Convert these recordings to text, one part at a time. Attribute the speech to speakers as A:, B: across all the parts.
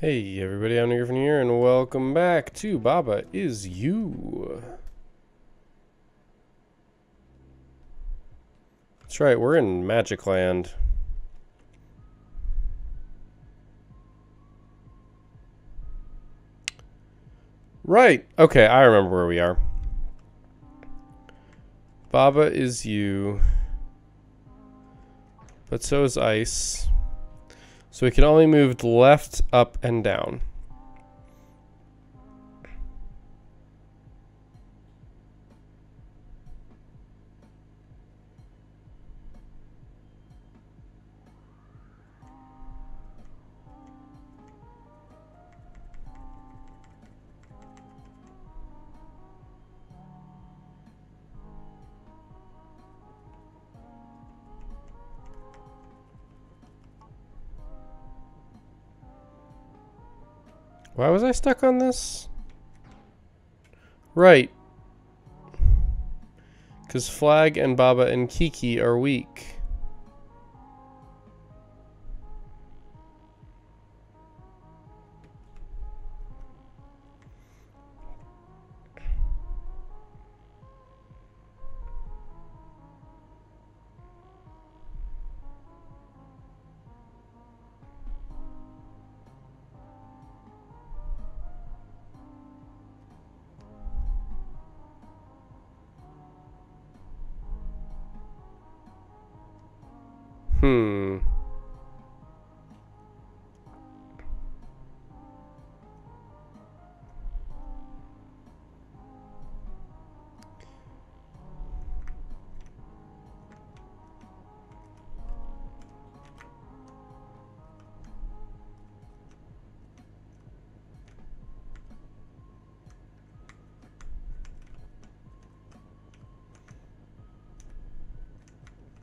A: Hey everybody, I'm from here, and welcome back to Baba Is You. That's right, we're in Magic Land. Right, okay, I remember where we are. Baba is you. But so is ice. So we can only move left, up, and down. Why was I stuck on this? Right. Because Flag and Baba and Kiki are weak.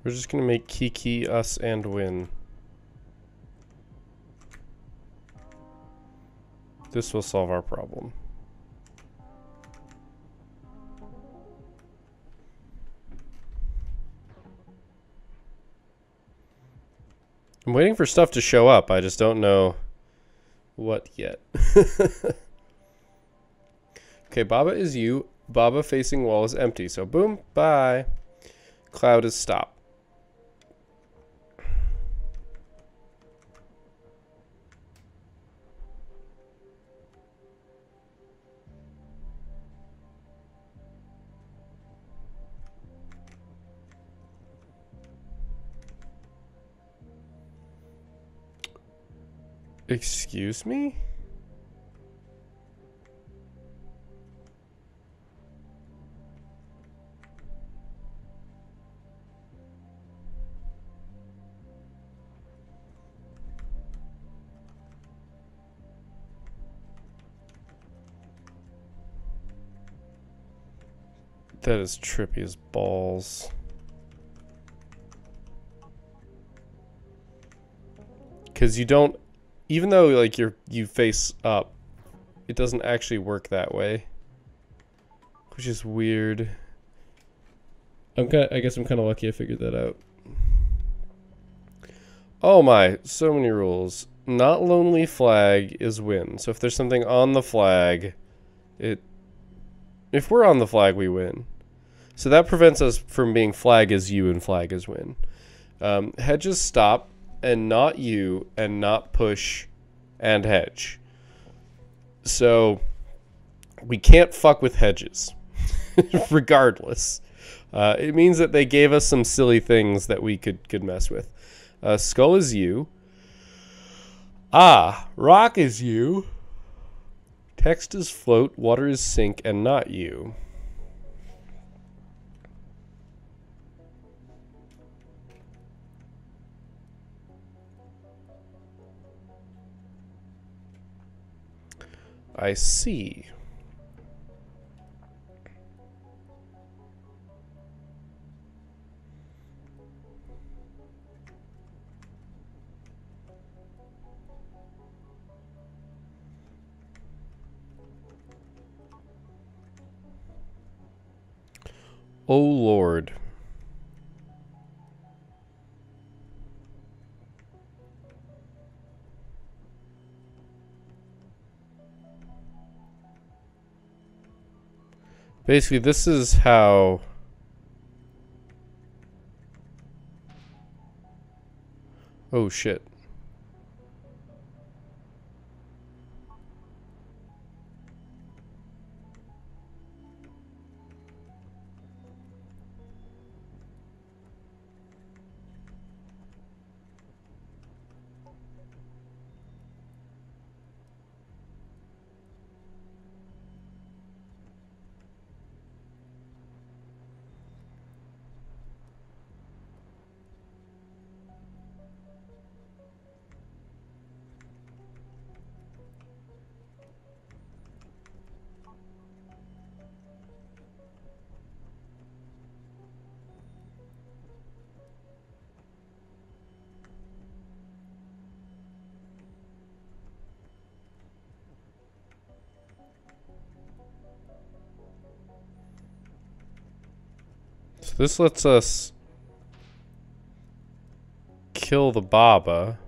A: We're just gonna make Kiki us and win. This will solve our problem. I'm waiting for stuff to show up. I just don't know what yet. okay, Baba is you. Baba facing wall is empty. So boom, bye. Cloud is stop. Excuse me? That is trippy as balls. Because you don't even though like you're you face up, it doesn't actually work that way. Which is weird. I'm kind I guess I'm kind of lucky I figured that out. Oh my, so many rules. Not lonely flag is win. So if there's something on the flag, it if we're on the flag, we win. So that prevents us from being flag is you and flag is win. Um, hedges stop and not you and not push and hedge. So we can't fuck with hedges, regardless. Uh, it means that they gave us some silly things that we could could mess with. Uh, skull is you. Ah, rock is you. Text is float, water is sink, and not you. I see. Oh Lord. Basically, this is how... Oh, shit. So this lets us kill the Baba.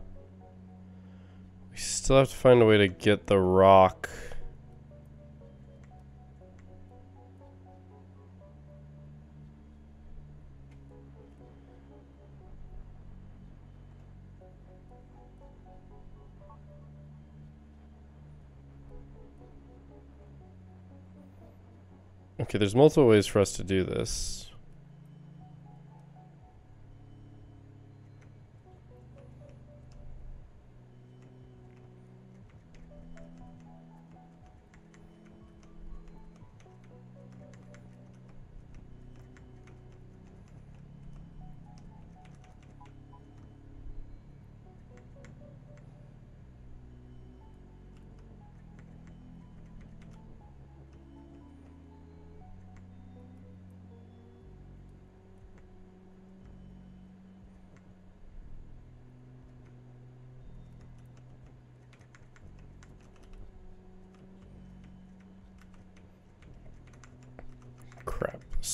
A: We still have to find a way to get the rock. Okay, there's multiple ways for us to do this.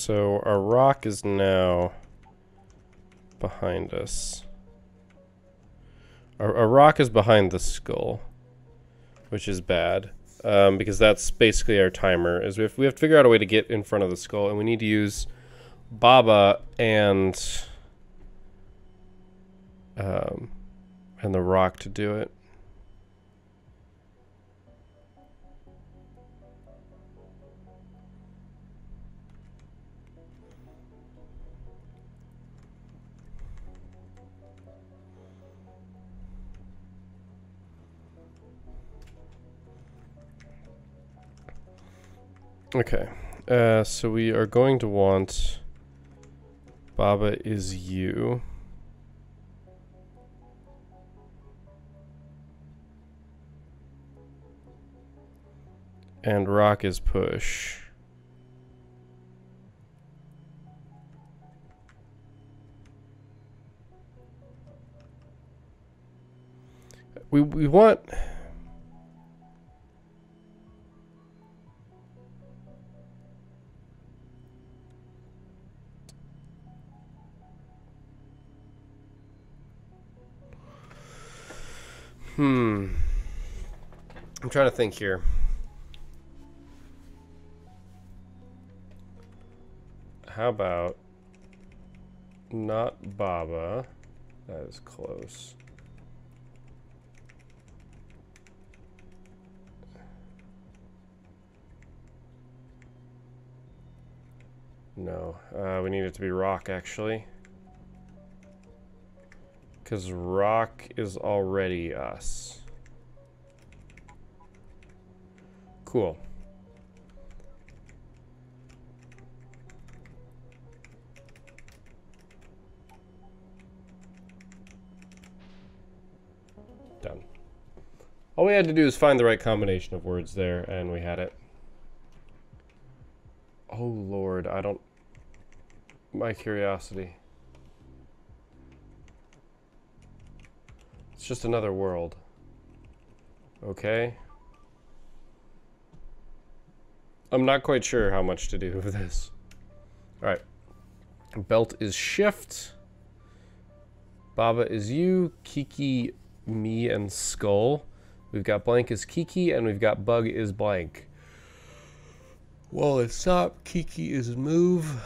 A: So our rock is now behind us. Our, rock is behind the skull, which is bad. Um, because that's basically our timer. Is we have, we have to figure out a way to get in front of the skull, and we need to use Baba and um, and the rock to do it. Okay, uh, so we are going to want Baba is you. And rock is push. We we want Hmm. I'm trying to think here. How about not Baba? That is close. No, uh, we need it to be rock actually. Because rock is already us. Cool. Done. All we had to do is find the right combination of words there, and we had it. Oh lord, I don't... My curiosity. Just another world. Okay. I'm not quite sure how much to do with this. Alright. Belt is shift. Baba is you. Kiki, me, and Skull. We've got blank is Kiki, and we've got bug is blank. Well, it's up. Kiki is move.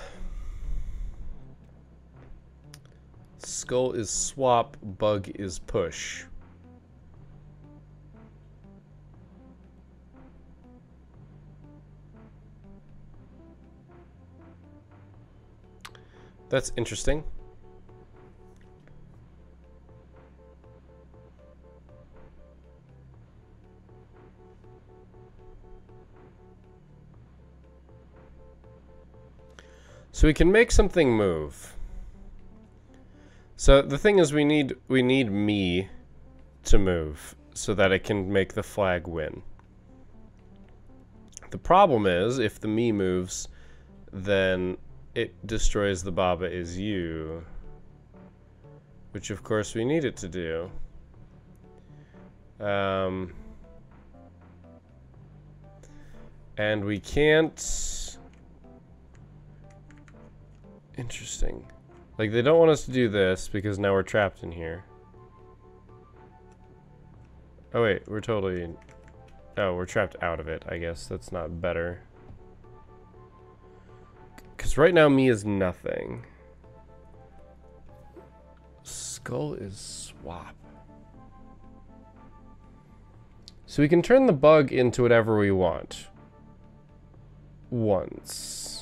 A: Skull is swap. Bug is push. That's interesting. So we can make something move. So the thing is we need we need me to move so that it can make the flag win. The problem is if the me moves then it destroys the Baba is you. Which of course we need it to do. Um, and we can't... Interesting. Like, they don't want us to do this because now we're trapped in here. Oh wait, we're totally... Oh, we're trapped out of it, I guess. That's not better. Because right now me is nothing. Skull is swap. So we can turn the bug into whatever we want. Once.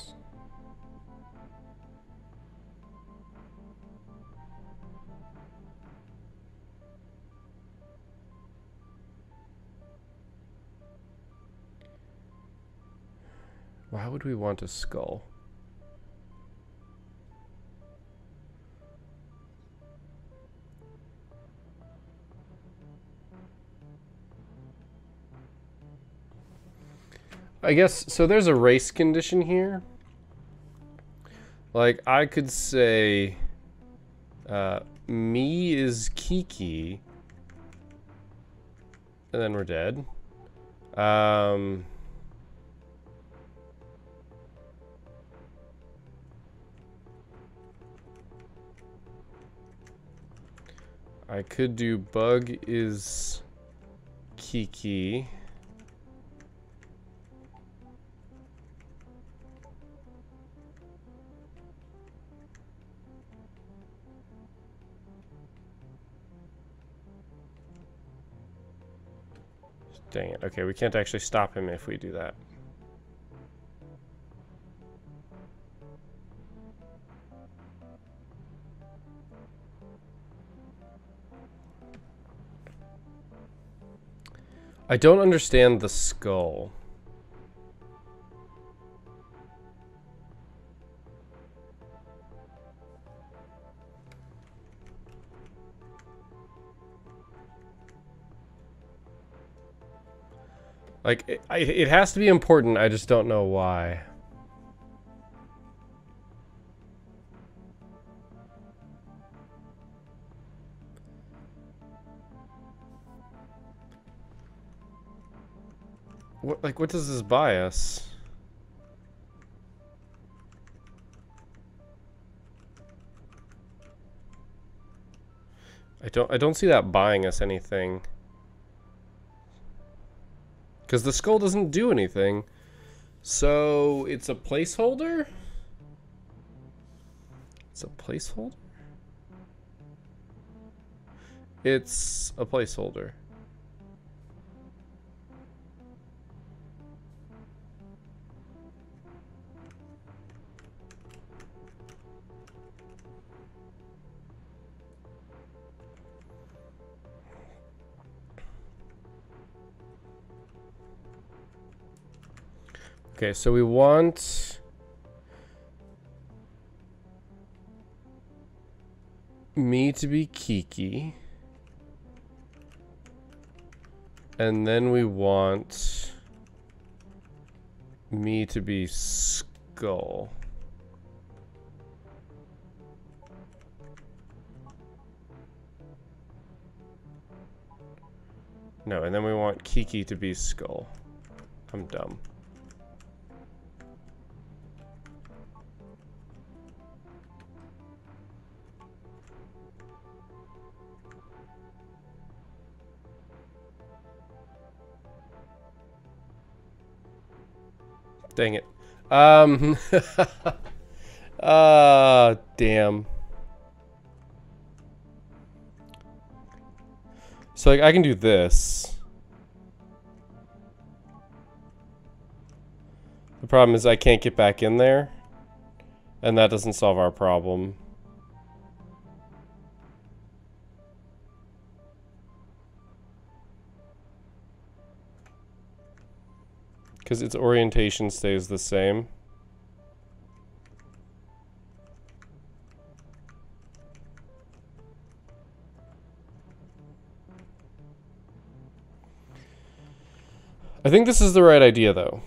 A: Why would we want a skull? I guess, so there's a race condition here. Like, I could say, uh, me is Kiki. And then we're dead. Um... I could do bug is Kiki. Dang it. Okay, we can't actually stop him if we do that. I don't understand the skull. Like, it, it has to be important, I just don't know why. What, like, what does this buy us? I don't, I don't see that buying us anything. Because the skull doesn't do anything. So, it's a placeholder? It's a placeholder? It's a placeholder. Okay, so we want... Me to be Kiki. And then we want... Me to be Skull. No, and then we want Kiki to be Skull. I'm dumb. Dang it. Um. Ah, damn. So like I can do this. The problem is I can't get back in there. And that doesn't solve our problem. Because its orientation stays the same. I think this is the right idea, though.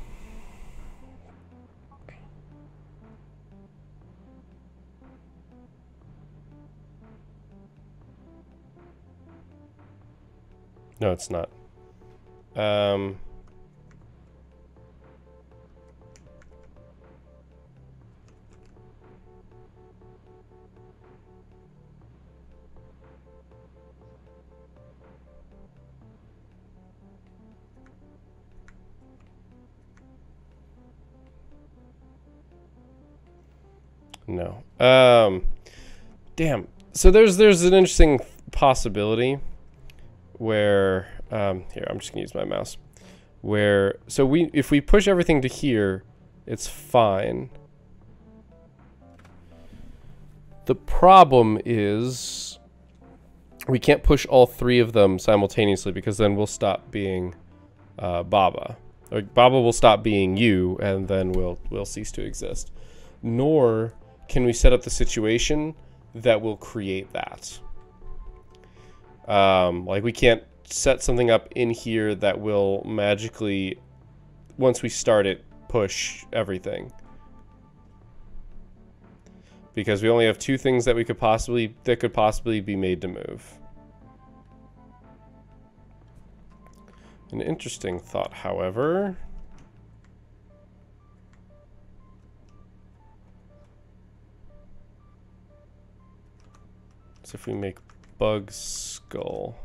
A: No, it's not. Um... No. Um, damn. So there's there's an interesting possibility where um, here I'm just gonna use my mouse. Where so we if we push everything to here, it's fine. The problem is we can't push all three of them simultaneously because then we'll stop being uh, Baba. Baba will stop being you, and then we'll we'll cease to exist. Nor can we set up the situation that will create that? Um, like we can't set something up in here that will magically, once we start it, push everything. Because we only have two things that we could possibly, that could possibly be made to move. An interesting thought, however. If we make bug skull.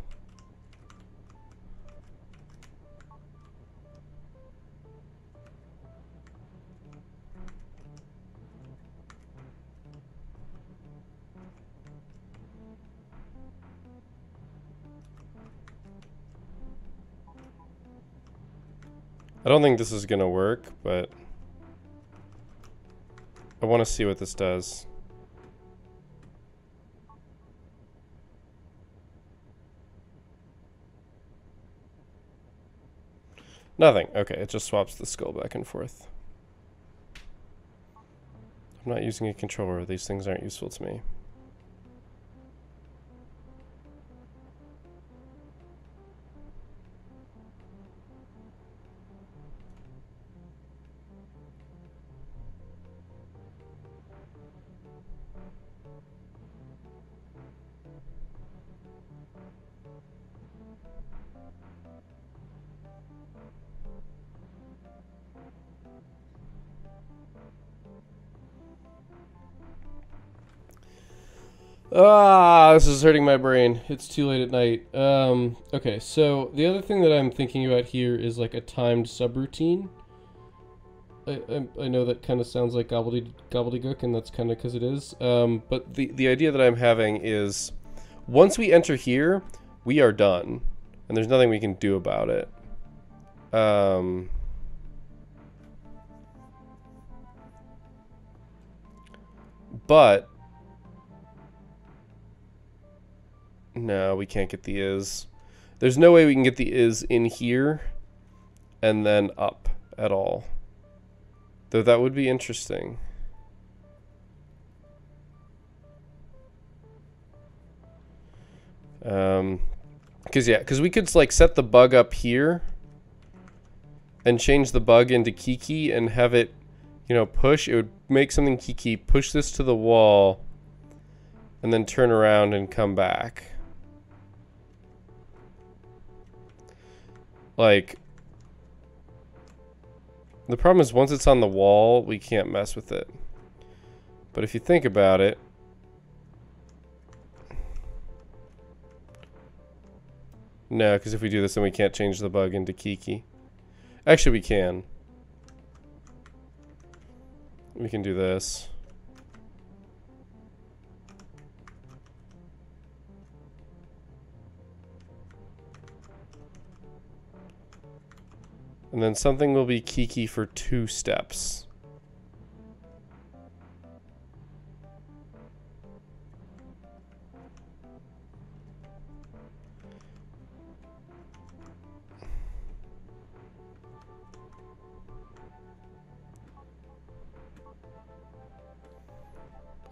A: I don't think this is going to work, but I want to see what this does. Nothing. Okay, it just swaps the skull back and forth. I'm not using a controller. These things aren't useful to me. Ah, this is hurting my brain. It's too late at night. Um, okay, so the other thing that I'm thinking about here is like a timed subroutine. I, I, I know that kind of sounds like gobbledy, gobbledygook, and that's kind of because it is. Um, but the, the idea that I'm having is once we enter here, we are done. And there's nothing we can do about it. Um... But No, we can't get the is. There's no way we can get the is in here and then up at all. Though that would be interesting. Um, cause yeah, cause we could like set the bug up here and change the bug into Kiki and have it, you know, push. It would make something Kiki, push this to the wall, and then turn around and come back. Like, the problem is once it's on the wall, we can't mess with it. But if you think about it, No, because if we do this, then we can't change the bug into Kiki. Actually, we can. we can do this. And then something will be Kiki for two steps.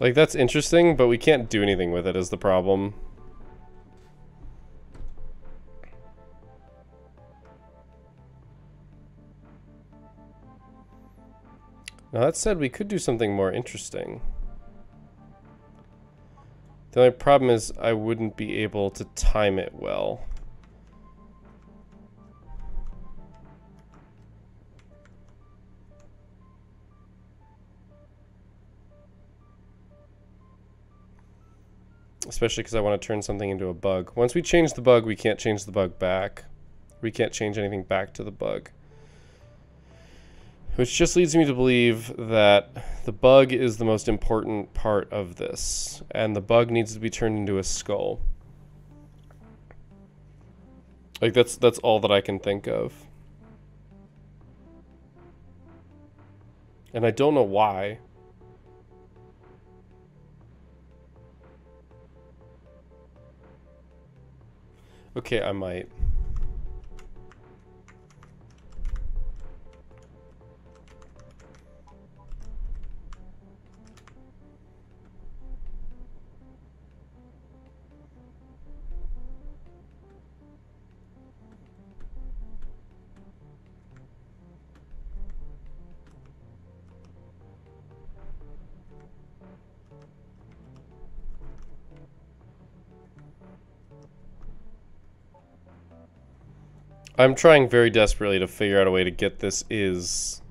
A: Like, that's interesting, but we can't do anything with it is the problem. Now, that said, we could do something more interesting. The only problem is I wouldn't be able to time it well. Especially because I want to turn something into a bug. Once we change the bug, we can't change the bug back. We can't change anything back to the bug. Which just leads me to believe that the bug is the most important part of this. And the bug needs to be turned into a skull. Like that's that's all that I can think of. And I don't know why. Okay, I might. I'm trying very desperately to figure out a way to get this is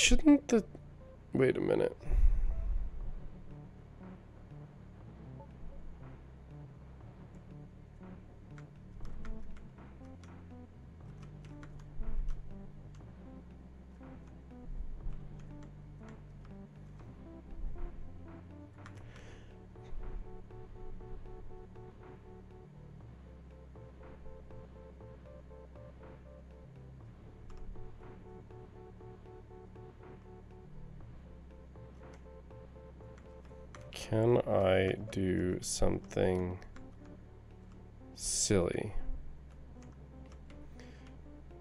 A: Shouldn't the... Wait a minute. Can I do something silly?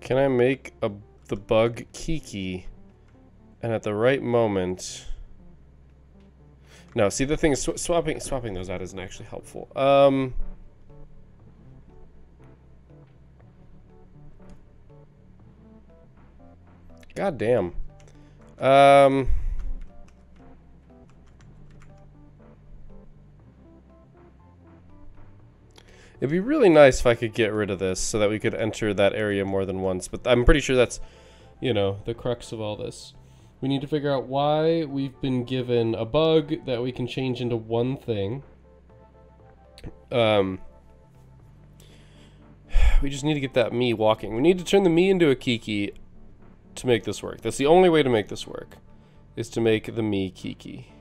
A: Can I make a, the bug Kiki and at the right moment... No, see the thing is sw swapping swapping those out isn't actually helpful. Um... God damn. Um... It'd be really nice if I could get rid of this so that we could enter that area more than once. But I'm pretty sure that's, you know, the crux of all this. We need to figure out why we've been given a bug that we can change into one thing. Um, we just need to get that me walking. We need to turn the me into a Kiki to make this work. That's the only way to make this work, is to make the me Kiki.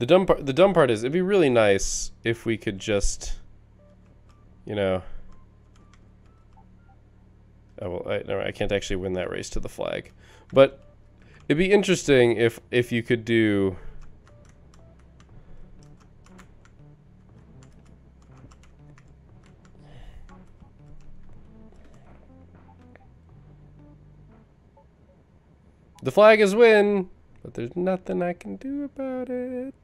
A: The dumb part, the dumb part is, it'd be really nice if we could just, you know. Oh well, I, no, I can't actually win that race to the flag, but it'd be interesting if if you could do. The flag is win, but there's nothing I can do about it.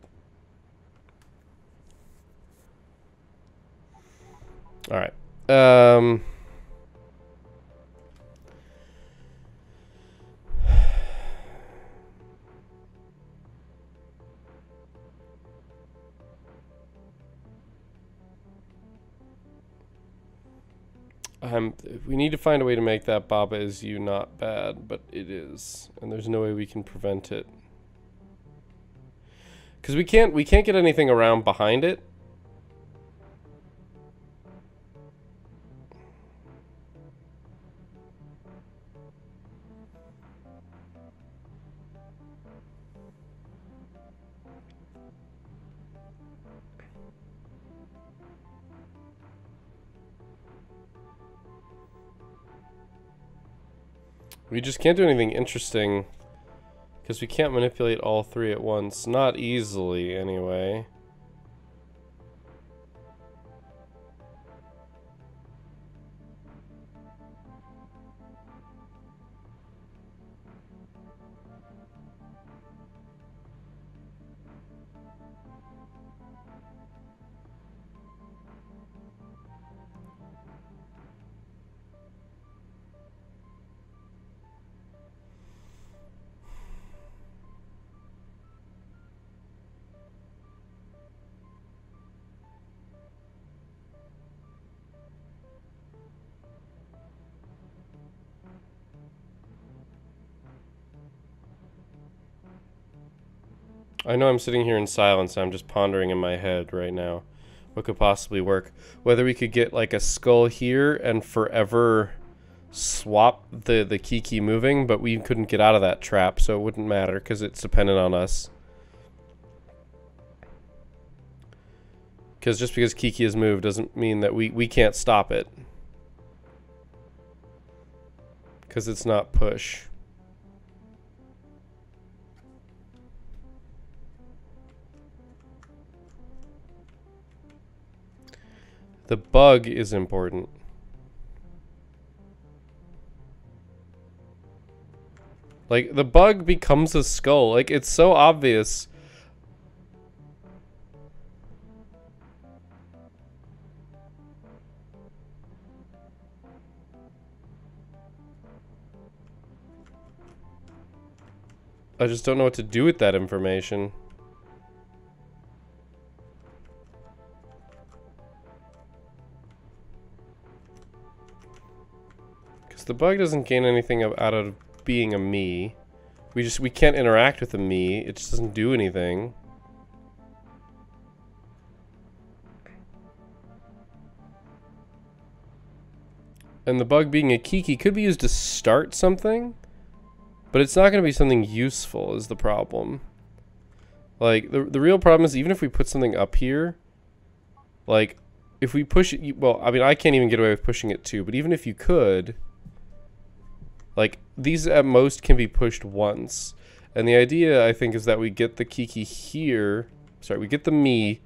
A: All right. Um... Um, we need to find a way to make that Baba is you not bad, but it is, and there's no way we can prevent it. Because we can't we can't get anything around behind it. We just can't do anything interesting. Because we can't manipulate all three at once. Not easily, anyway. I know I'm sitting here in silence. I'm just pondering in my head right now what could possibly work. Whether we could get like a skull here and forever swap the, the Kiki moving, but we couldn't get out of that trap, so it wouldn't matter because it's dependent on us. Because just because Kiki has moved doesn't mean that we, we can't stop it. Because it's not push. The bug is important. Like, the bug becomes a skull. Like, it's so obvious. I just don't know what to do with that information. The bug doesn't gain anything out of being a me. We just, we can't interact with a me. It just doesn't do anything. And the bug being a Kiki could be used to start something, but it's not going to be something useful is the problem. Like, the, the real problem is even if we put something up here, like, if we push it, well, I mean, I can't even get away with pushing it too, but even if you could, like, these at most can be pushed once. And the idea, I think, is that we get the Kiki here. Sorry, we get the me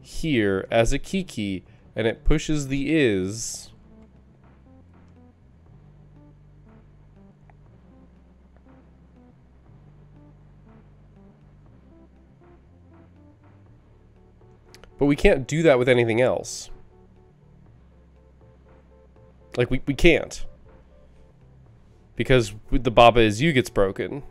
A: here as a Kiki, and it pushes the is. But we can't do that with anything else. Like, we, we can't. Because the Baba is you gets broken.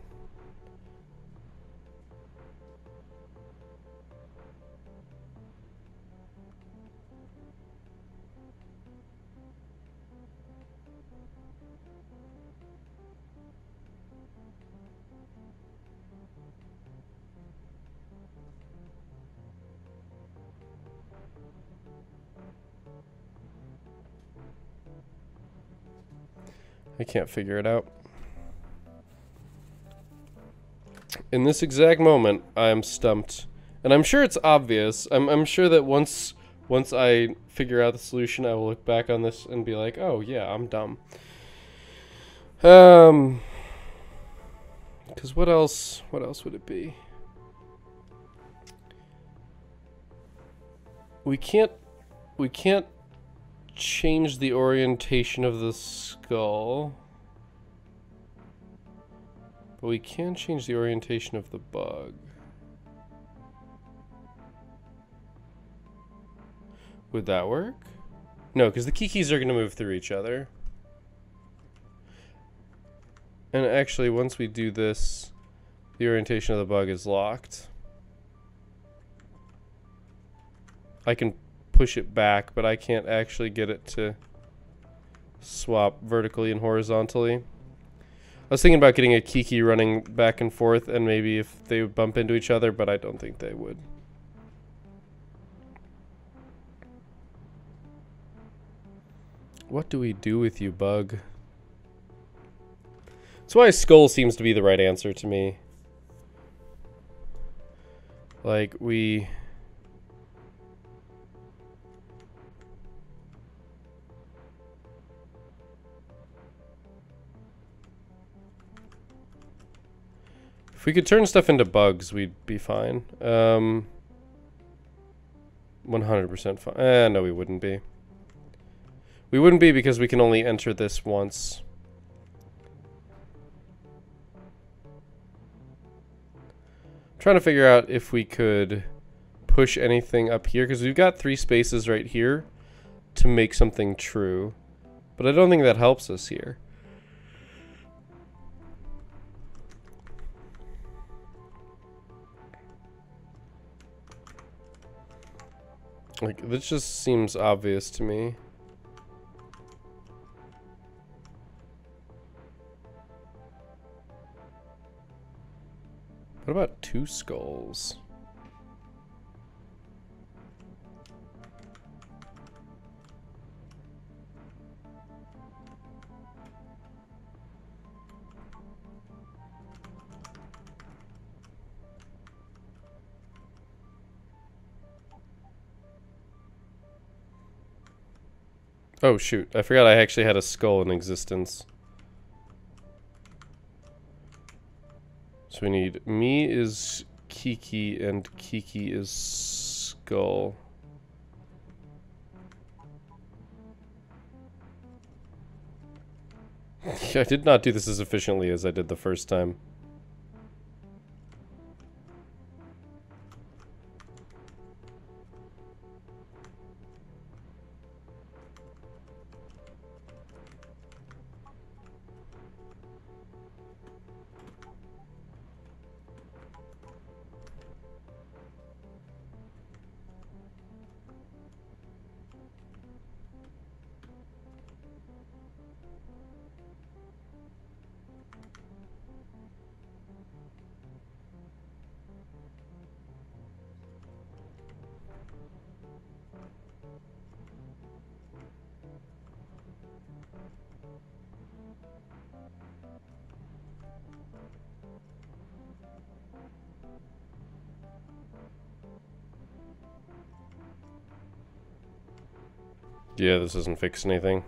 A: I can't figure it out. In this exact moment, I am stumped. And I'm sure it's obvious. I'm, I'm sure that once once I figure out the solution, I will look back on this and be like, oh yeah, I'm dumb. Um, because what else, what else would it be? We can't, we can't change the orientation of the skull. But we can change the orientation of the bug. Would that work? No, because the Kikis are going to move through each other. And actually, once we do this, the orientation of the bug is locked. I can push it back, but I can't actually get it to swap vertically and horizontally. I was thinking about getting a Kiki running back and forth and maybe if they would bump into each other, but I don't think they would. What do we do with you, bug? That's why skull seems to be the right answer to me. Like, we... If we could turn stuff into bugs, we'd be fine. Um, 100% fine. Eh, no, we wouldn't be. We wouldn't be because we can only enter this once. I'm trying to figure out if we could push anything up here because we've got three spaces right here to make something true. But I don't think that helps us here. Like, this just seems obvious to me. What about two skulls? Oh shoot, I forgot I actually had a skull in existence. So we need me is Kiki and Kiki is skull. I did not do this as efficiently as I did the first time. Yeah, this doesn't fix anything.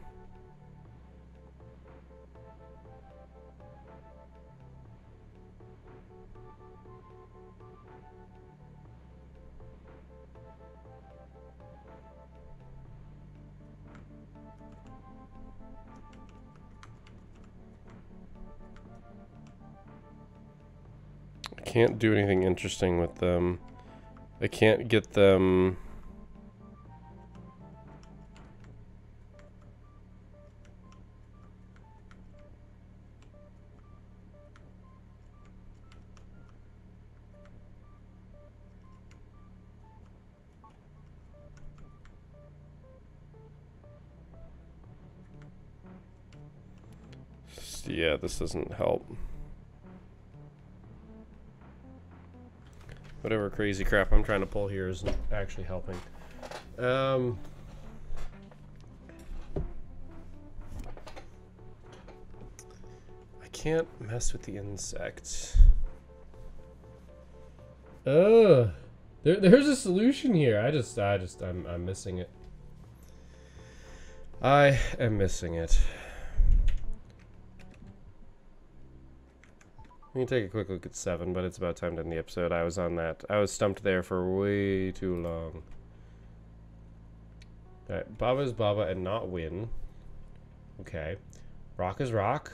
A: I can't do anything interesting with them. I can't get them... Yeah, this doesn't help. Whatever crazy crap I'm trying to pull here isn't actually helping. Um... I can't mess with the insects. Oh, there, there's a solution here. I just, I just, I'm, I'm missing it. I am missing it. We can take a quick look at 7, but it's about time to end the episode. I was on that. I was stumped there for way too long. Alright, Baba is Baba and not win. Okay. Rock is rock.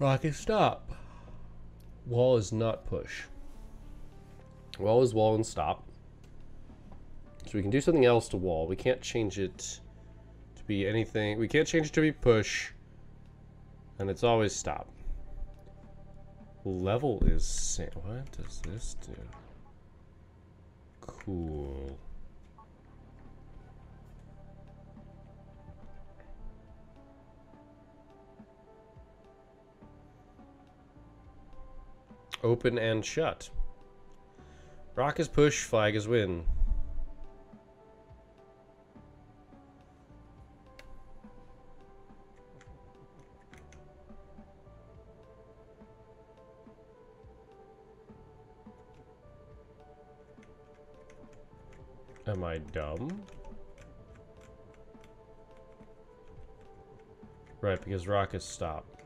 A: Rock is stop. Wall is not push. Wall is wall and stop. So we can do something else to wall. We can't change it to be anything. We can't change it to be push. And it's always stop. Level is... What does this do? Cool. Open and shut. Rock is push, flag is win. Dumb? Right, because rock is stop.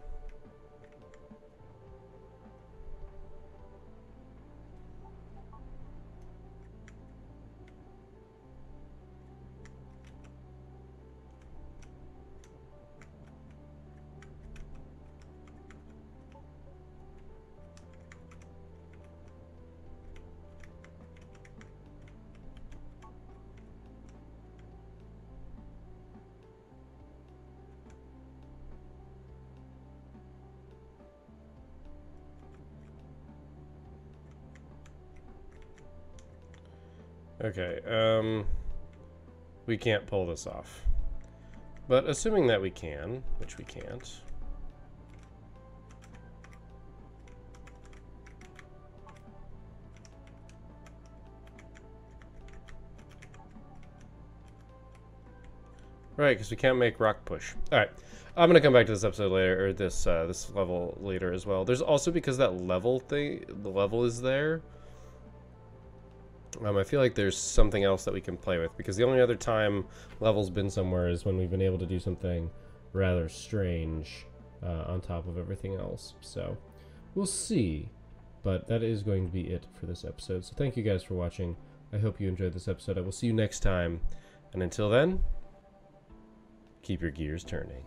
A: Okay, um, we can't pull this off. But assuming that we can, which we can't. Right, because we can't make rock push. All right, I'm gonna come back to this episode later, or this uh, this level later as well. There's also because that level thing, the level is there. Um, I feel like there's something else that we can play with because the only other time level's been somewhere is when we've been able to do something rather strange uh, on top of everything else. So we'll see. But that is going to be it for this episode. So thank you guys for watching. I hope you enjoyed this episode. I will see you next time. And until then, keep your gears turning.